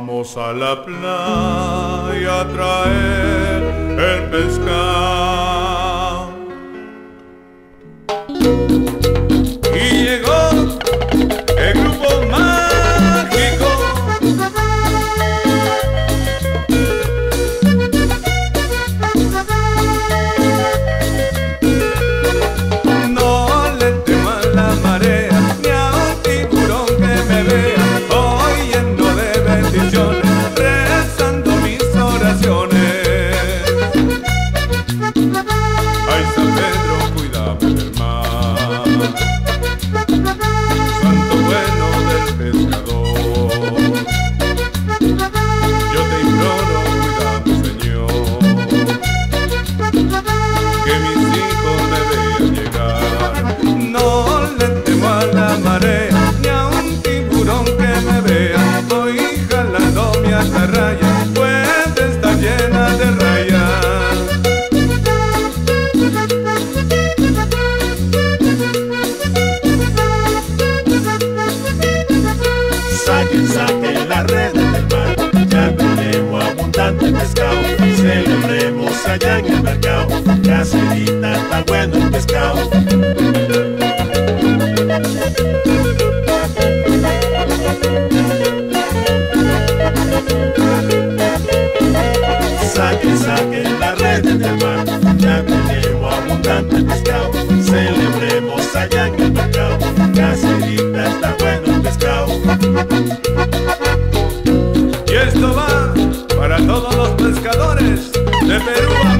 Vamos a la playa a traer el pescado. Mercado, caserita está bueno el pescado. Saquen, saquen la red del mar, ya tenemos abundante pescado. Celebremos allá en el mercado, caserita está bueno el pescado. Y esto va para todos los pescadores de Perú,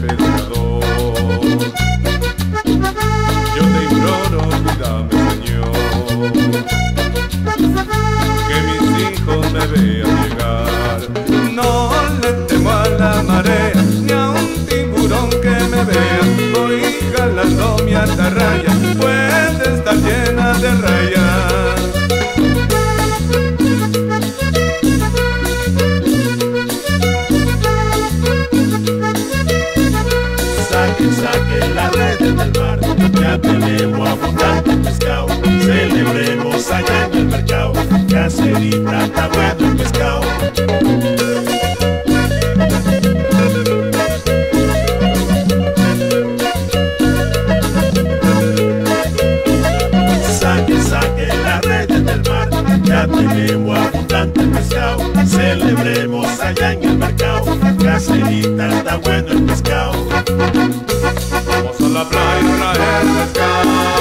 Yo te imploro, cuídame, Señor. Que mis hijos me vean Saquen, la red del mar, ya tenemos abundante pescado. Celebremos allá en el mercado, caserita está bueno el pescado. Saquen, saquen la red del mar, ya tenemos abundante pescado. Celebremos allá en el mercado, caserita está bueno el pescado. America.